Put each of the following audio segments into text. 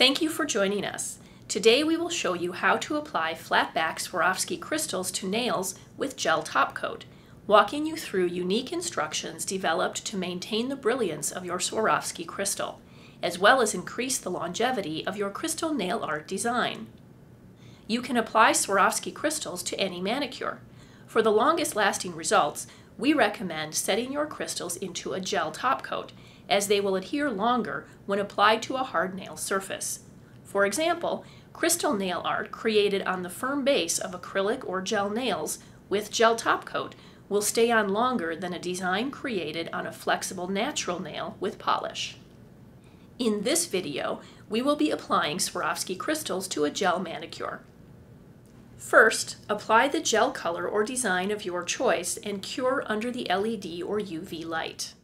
Thank you for joining us. Today we will show you how to apply flat-back Swarovski crystals to nails with gel top coat, walking you through unique instructions developed to maintain the brilliance of your Swarovski crystal, as well as increase the longevity of your crystal nail art design. You can apply Swarovski crystals to any manicure. For the longest lasting results, we recommend setting your crystals into a gel top coat as they will adhere longer when applied to a hard nail surface. For example, crystal nail art created on the firm base of acrylic or gel nails with gel top coat will stay on longer than a design created on a flexible natural nail with polish. In this video, we will be applying Swarovski crystals to a gel manicure. First, apply the gel color or design of your choice and cure under the LED or UV light.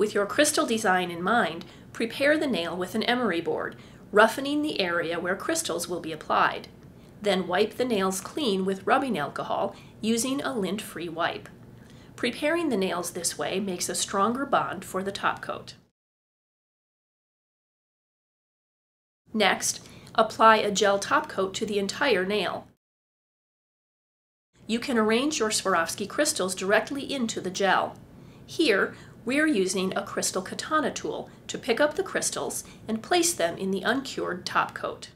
With your crystal design in mind, prepare the nail with an emery board, roughening the area where crystals will be applied. Then wipe the nails clean with rubbing alcohol using a lint-free wipe. Preparing the nails this way makes a stronger bond for the top coat. Next, apply a gel top coat to the entire nail. You can arrange your Swarovski crystals directly into the gel. Here, we're using a crystal katana tool to pick up the crystals and place them in the uncured top coat.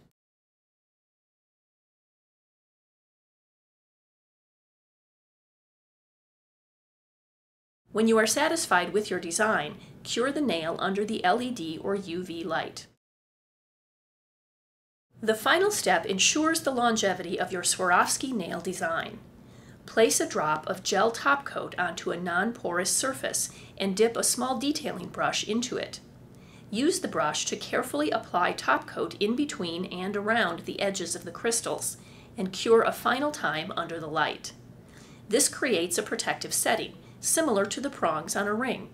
When you are satisfied with your design, cure the nail under the LED or UV light. The final step ensures the longevity of your Swarovski nail design. Place a drop of gel top coat onto a non-porous surface and dip a small detailing brush into it. Use the brush to carefully apply top coat in between and around the edges of the crystals and cure a final time under the light. This creates a protective setting, similar to the prongs on a ring.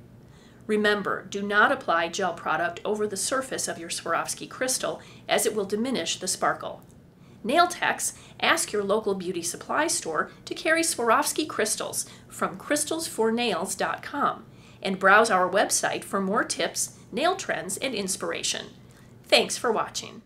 Remember, do not apply gel product over the surface of your Swarovski crystal as it will diminish the sparkle. Nail techs, ask your local beauty supply store to carry Swarovski crystals from crystalsfornails.com and browse our website for more tips, nail trends, and inspiration. Thanks for watching.